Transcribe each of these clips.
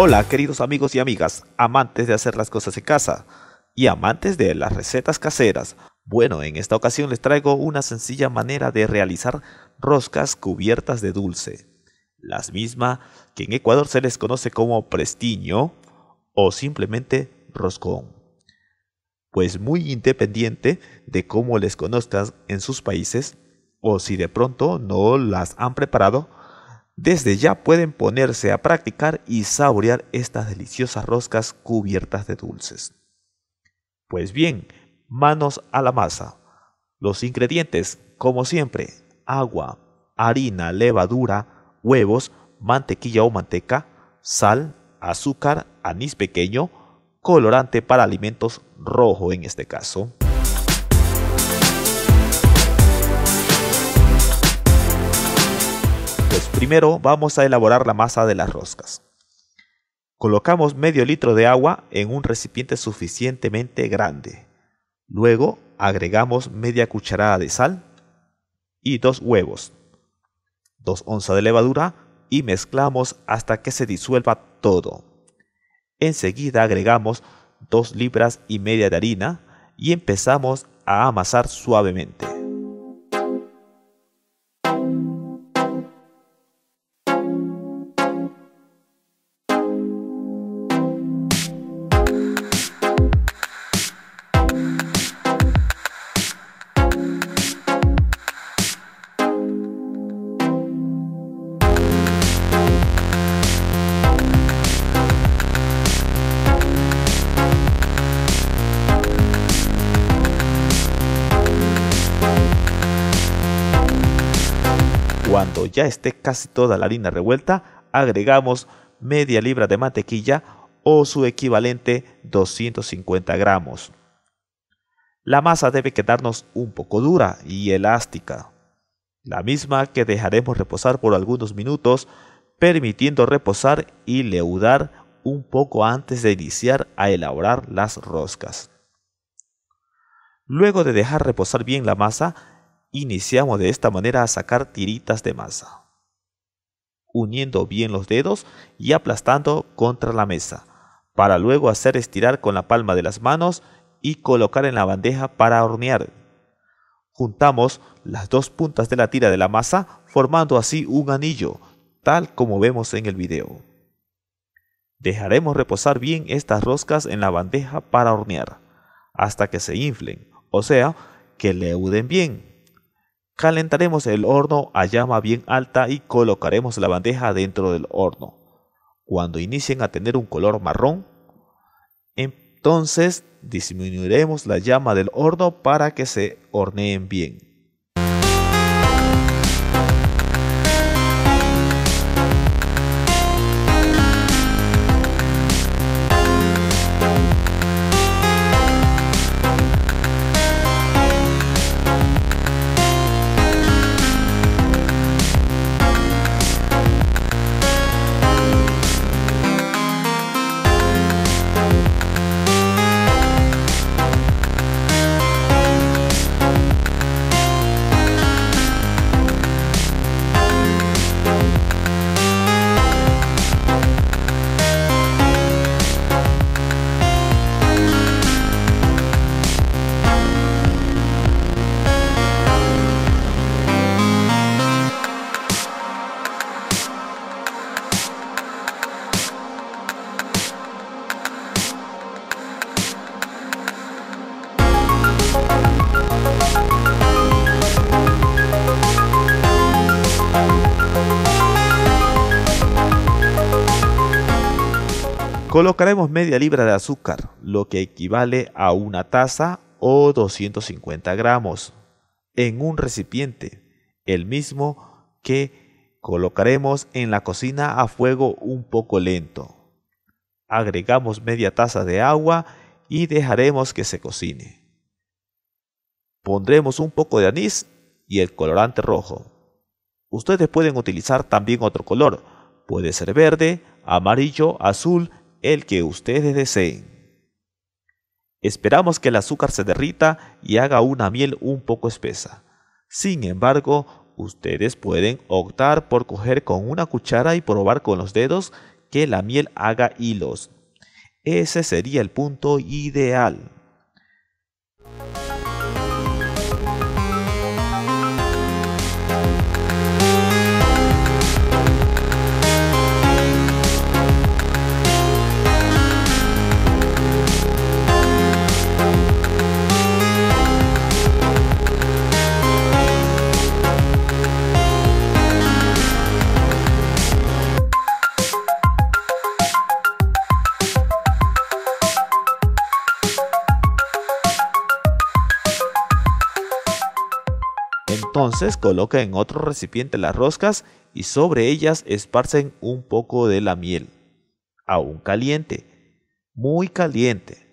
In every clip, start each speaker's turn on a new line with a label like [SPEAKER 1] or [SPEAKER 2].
[SPEAKER 1] Hola queridos amigos y amigas, amantes de hacer las cosas en casa y amantes de las recetas caseras. Bueno, en esta ocasión les traigo una sencilla manera de realizar roscas cubiertas de dulce. Las mismas que en Ecuador se les conoce como prestiño o simplemente roscón. Pues muy independiente de cómo les conozcan en sus países o si de pronto no las han preparado, desde ya pueden ponerse a practicar y saborear estas deliciosas roscas cubiertas de dulces. Pues bien, manos a la masa. Los ingredientes, como siempre, agua, harina, levadura, huevos, mantequilla o manteca, sal, azúcar, anís pequeño, colorante para alimentos rojo en este caso. Primero vamos a elaborar la masa de las roscas. Colocamos medio litro de agua en un recipiente suficientemente grande. Luego agregamos media cucharada de sal y dos huevos, dos onzas de levadura y mezclamos hasta que se disuelva todo. Enseguida agregamos dos libras y media de harina y empezamos a amasar suavemente. Cuando ya esté casi toda la harina revuelta, agregamos media libra de mantequilla o su equivalente 250 gramos. La masa debe quedarnos un poco dura y elástica, la misma que dejaremos reposar por algunos minutos, permitiendo reposar y leudar un poco antes de iniciar a elaborar las roscas. Luego de dejar reposar bien la masa, Iniciamos de esta manera a sacar tiritas de masa, uniendo bien los dedos y aplastando contra la mesa, para luego hacer estirar con la palma de las manos y colocar en la bandeja para hornear. Juntamos las dos puntas de la tira de la masa formando así un anillo, tal como vemos en el video. Dejaremos reposar bien estas roscas en la bandeja para hornear, hasta que se inflen, o sea, que leuden bien. Calentaremos el horno a llama bien alta y colocaremos la bandeja dentro del horno. Cuando inicien a tener un color marrón, entonces disminuiremos la llama del horno para que se horneen bien. Colocaremos media libra de azúcar, lo que equivale a una taza o 250 gramos, en un recipiente, el mismo que colocaremos en la cocina a fuego un poco lento. Agregamos media taza de agua y dejaremos que se cocine. Pondremos un poco de anís y el colorante rojo. Ustedes pueden utilizar también otro color, puede ser verde, amarillo, azul el que ustedes deseen. Esperamos que el azúcar se derrita y haga una miel un poco espesa. Sin embargo, ustedes pueden optar por coger con una cuchara y probar con los dedos que la miel haga hilos. Ese sería el punto ideal. Entonces coloca en otro recipiente las roscas y sobre ellas esparcen un poco de la miel, aún caliente, muy caliente.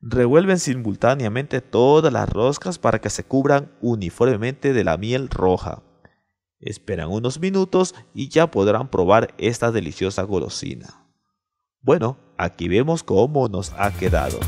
[SPEAKER 1] Revuelven simultáneamente todas las roscas para que se cubran uniformemente de la miel roja. Esperan unos minutos y ya podrán probar esta deliciosa golosina. Bueno, aquí vemos cómo nos ha quedado.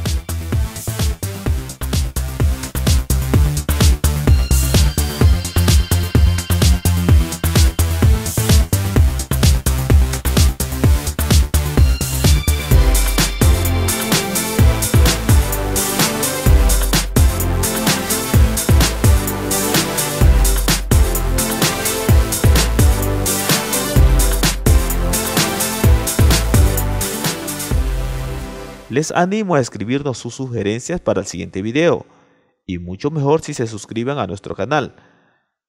[SPEAKER 1] Les animo a escribirnos sus sugerencias para el siguiente video, y mucho mejor si se suscriben a nuestro canal,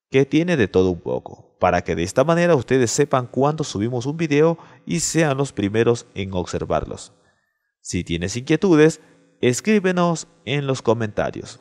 [SPEAKER 1] que tiene de todo un poco, para que de esta manera ustedes sepan cuándo subimos un video y sean los primeros en observarlos. Si tienes inquietudes, escríbenos en los comentarios.